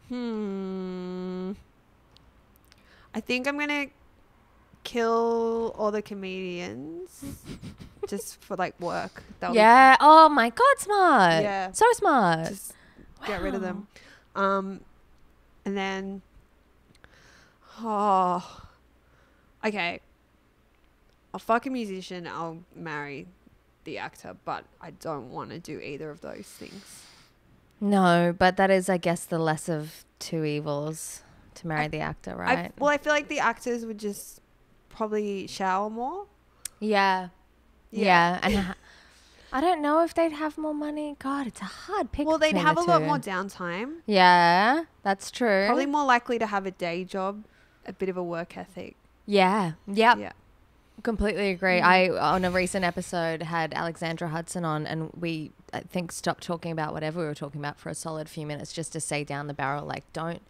Hmm. I think I'm gonna kill all the comedians just for like work. That'll be- Yeah. Oh my god, smart. Yeah. So smart. just get rid of them. Um, and then, oh, okay. I'll fuck a musician. I'll marry the actor, but I don't want to do either of those things. no, but that is, I guess, the less of two evils to marry the actor, I, right? well, I feel like the actors would just probably shower more. yeah. Yeah. Yeah. And I don't know if they'd have more money. God, it's a hard pick. Well, they'd have the a lot more downtime. Yeah, that's true. Probably more likely to have a day job, a bit of a work ethic. Yeah. Yep. Yeah. Completely agree. Mm. I on a recent episode had Alexandra Hudson on, and we I think stopped talking about whatever we were talking about for a solid few minutes just to say down the barrel, like don't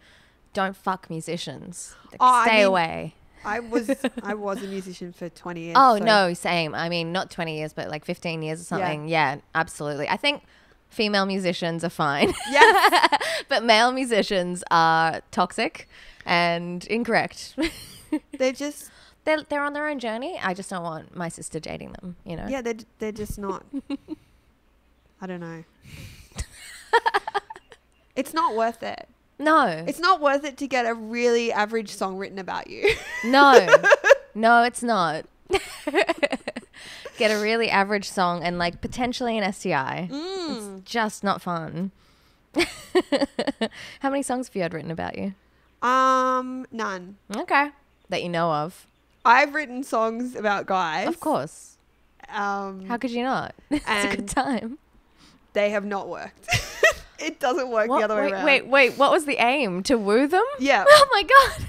don't fuck musicians. Like, Oh, I stay mean, away. I was I was a musician for twenty years. Oh so- no, same. I mean, not twenty years, but like fifteen years or something. Yeah, yeah absolutely. I think female musicians are fine. Yes. but male musicians are toxic and incorrect. They're just they're, they're on their own journey. I just don't want my sister dating them, you know? Yeah, they're they're just not. I don't know. it's not worth it. No. It's not worth it to get a really average song written about you. no. no, it's not. Get a really average song and like potentially an STI. Mm. It's just not fun. How many songs have you had written about you? um, none. Okay. That you know of. I've written songs about guys. Of course. Um, How could you not? it's a good time. they have not worked. It doesn't work What- the other way wait, around. wait, wait. What was the aim? To woo them? Yeah. Oh my god.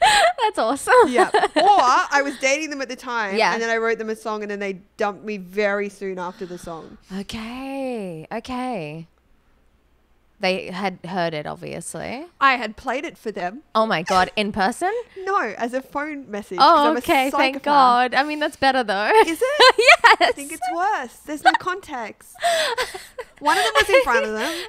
That's awesome. yeah. Or I was dating them at the time. Yeah. And then I wrote them a song and then they dumped me very soon after the song. Okay. Okay. They had heard it, obviously. I had played it for them. Oh my god, in person? No, as a phone message. Oh, okay. Thank. God. I mean, that's better though. Is it? yes. I think it's worse. There's no context. One of them was in front of them.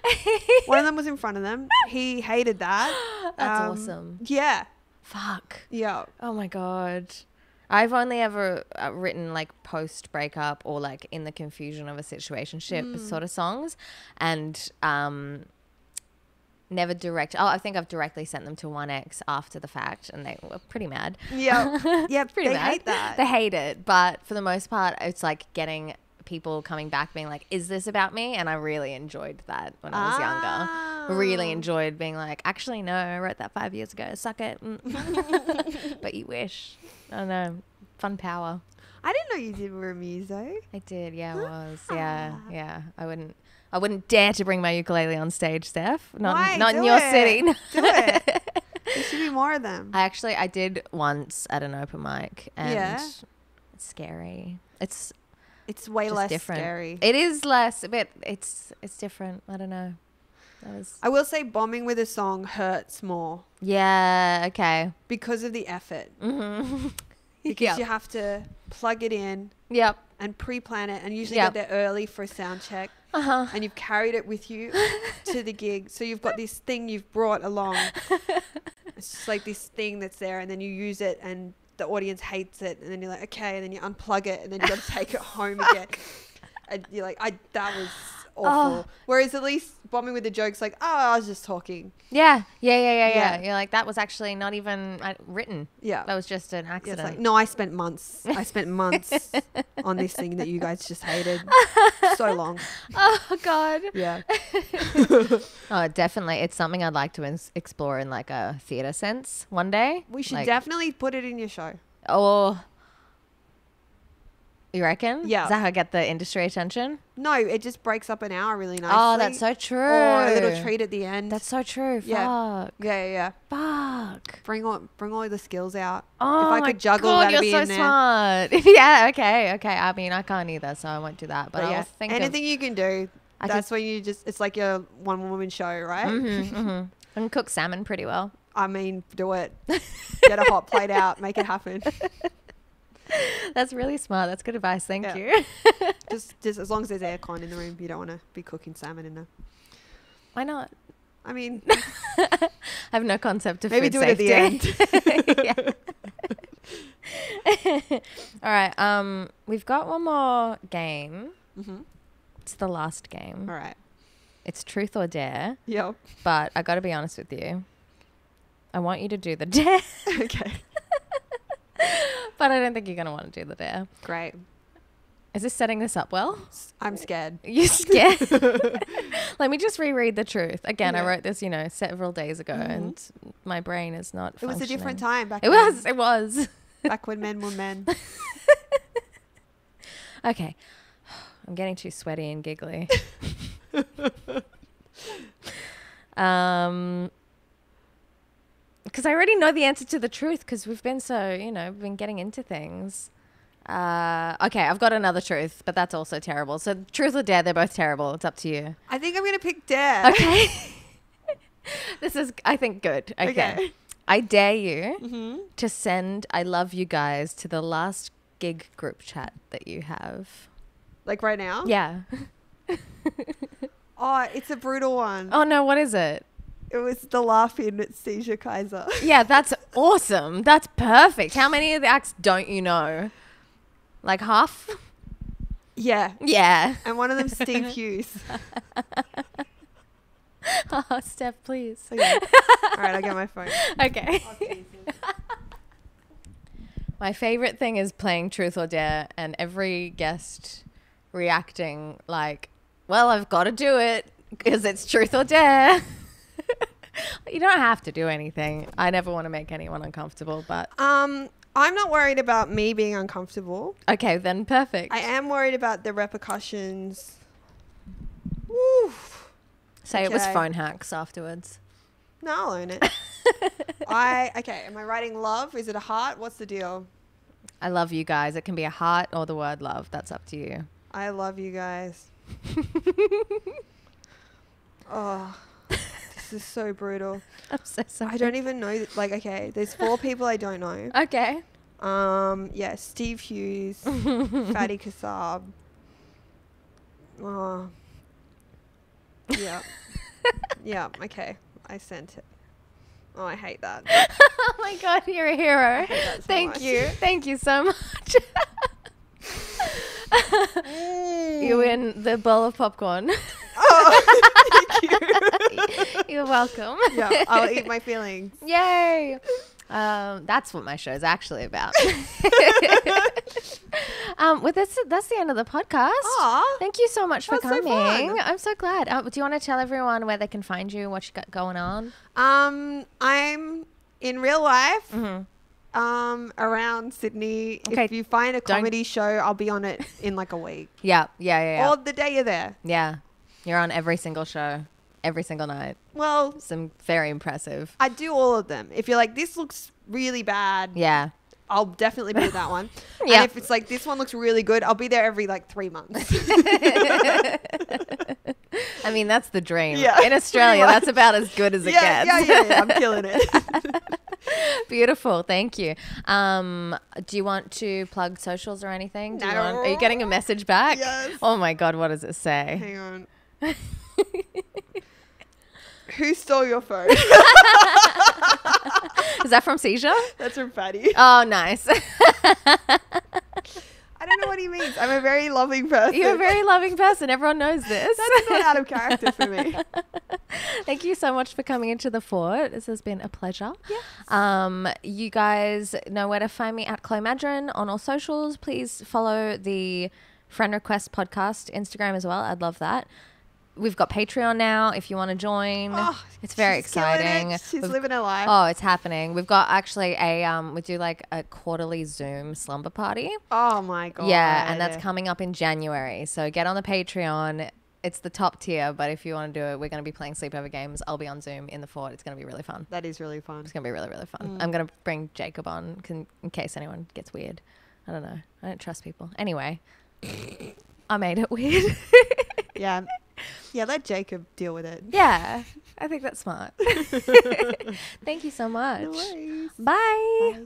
One of them was in front of them. He hated that. That's Um, awesome. Yeah. Fuck. Yeah. Oh my god. I've only ever uh, written like post breakup or like in the confusion of a situationship Hmm. sort of songs, and um, never direct. Oh, I think I've directly sent them to one ex after the fact, and they were pretty mad. Yeah. Yeah. pretty they mad. hate that. They hate it, but for the most part, it's like getting people coming back being like, "Is this about me?" And I really enjoyed that when I was younger. Really Ah. enjoyed being like, "Actually, no, I wrote that five years ago. Suck it." Mm. but you wish. I don't know. Fun power. I didn't know you did were a muso. I did. Yeah, I was. Yeah, yeah. I wouldn't. I wouldn't dare to bring my ukulele on stage, Steph. Not, Why? not in Do your it. city. Do it. There should be more of them. I actually I did once at an open mic, and Yeah. it's scary. It's It's way just less different. scary. It is less, but it's it's different. I don't know. That was I will say bombing with a song hurts more yeah. Okay. because of the effort. Mm-hmm. Because you have to plug it in Yep. and pre-plan it and usually get there early for a sound check. Uh-huh. and you've carried it with you to the gig. So you've got this thing you've brought along. It's just like this thing that's there, and then you use it, and the audience hates it, and then you're like, okay, and then you unplug it, and then you got to take it home again. And you're like, I that was awful. Oh. Whereas at least bombing with the jokes, like, oh, I was just talking. Yeah, yeah, yeah, yeah, yeah. Yeah. You're like that was actually not even uh, written. Yeah. That was just an Yeah, accident. it's like, no, I spent months. I spent months on this thing that you guys just hated. So long. Oh God. Yeah. Oh, definitely. It's something I'd like to ins- explore in like a theater sense one day. We should Like- definitely put it in your show. Or you reckon? Yeah. Is that how I get the industry attention? No, it just breaks up an hour really nicely. Oh, that's so true. Or a little treat at the end. That's so true. Yeah. Fuck. yeah, yeah, yeah. Fuck. Bring all bring all the skills out. Oh, if I my could juggle, God, that'd you're be so in there. smart. yeah. Okay. Okay. I mean, I can't either, so I won't do that. But, But yeah, anything you can do. I that's when you just it's like your one woman show, right? of. hmm I can cook salmon pretty well. I mean, do it. Get a hot plate out, make it happen. That's really smart. That's good advice. Thank Yeah. you. just just as long as there's aircon in the room, you don't want to be cooking salmon in there. Why not? I mean, I have no concept of maybe do it at the safety. Yeah. All right. Um, we've got one more game. Mhm. It's the last game. all right. It's truth or dare. Yep. But I got to be honest with you. I want you to do the dare, okay. But I don't think you're gonna want to do the dare. Great. Is this setting this up well? I'm scared. You're scared? Let me just reread the truth again. I wrote this, you know, several days ago, and my brain is not. It was a different time back It then. was. It was. back when men were men. Okay. I'm getting too sweaty and giggly. um because I already know the answer to the truth because we've been so, you know, been getting into things. Uh, okay, I've got another truth, but that's also terrible. So, truth or dare, they're both terrible. It's up to you. I think I'm gonna pick dare. Okay. this is, I think, good. Okay. Okay. I dare you Mm-hmm. to send I love you guys to the last gig group chat that you have. Like right now. Yeah. Oh, it's a brutal one. Oh no, what is it? It was the laughing at Seizure Kaiser. Yeah, that's awesome. That's perfect. How many of the acts don't you know? Like half? yeah. Yeah. And one of them, Steve Hughes. Oh, Steph, please. Oh, okay. All right, I'll get my phone. Okay. My favorite thing is playing Truth or Dare and every guest reacting like, well, I've got to do it because it's Truth or Dare. You don't have to do anything. I never want to make anyone uncomfortable, but Um, I'm not worried about me being uncomfortable. okay, then perfect. I am worried about the repercussions. Woo. Say it was okay. phone hacks afterwards. No, I'll own it. I okay. Am I writing love? Is it a heart? What's the deal? I love you guys. It can be a heart or the word love. That's up to you. I love you guys. oh, this is so brutal. I'm so sorry. I don't even know. That, like, okay, there's four people I don't know. Okay. Um, yeah, Steve Hughes, Fatty Kassab. Oh, yeah, yeah. Okay, I sent it. Oh, I hate that. oh my god, you're a hero. so Thank much. you. Thank you so much. you win the bowl of popcorn. Oh, thank you. You're welcome. yeah, I'll eat my feelings. Yay. Um, that's what my show is actually about. um, well, that's that's the end of the podcast. Aw. Thank you so much for was so coming. I'm so glad. Uh, do you want to tell everyone where they can find you, what you got going on? Um, I'm in real life. Mm-hmm. Um, around Sydney. Okay, If you find a don't- comedy show, I'll be on it in like a week Yeah, yeah, yeah, yeah. or the day you're there. yeah, you're on every single show, every single night. Well, Some very impressive. I do all of them. If you're like, this looks really bad, Yeah. I'll definitely be at that one. Yeah. And if it's like, this one looks really good, I'll be there every like three months. I mean, that's the dream. Yeah, In Australia, that's about as good as it yeah, gets. yeah, yeah, yeah. I'm killing it. Beautiful. Thank you. Um, do you want to plug socials or anything? Do you want, are you getting a message back? Yes. Oh my God, what does it say? Hang on. Who stole your phone? Is that from Seizure? That's from Fatty. Oh, nice. I don't know what he means. I'm a very loving person. You're a very loving person. Everyone knows this. That's not out of character for me. Thank you so much for coming into the fort. This has been a pleasure. Um, you guys know where to find me at Chloe Maddren on all socials. Please follow the Friend Request podcast Instagram as well. I'd love that. We've got Patreon now if you want to join. Oh, it's very killing it. exciting. She's We've- living her life. Oh, it's happening. We've got actually a um we do like a quarterly Zoom slumber party. Oh my god. Yeah, and that's coming up in January. So get on the Patreon. It's the top tier, but if you want to do it, we're going to be playing sleepover games. I'll be on Zoom in the fort. It's going to be really fun. That is really fun. It's going to be really, really fun. Mm. I'm going to bring Jacob on can, in case anyone gets weird. I don't know. I don't trust people. Anyway, I made it weird. Yeah. Yeah, let Jacob deal with it. yeah, I think that's smart. Thank you so much. No. Bye. Bye.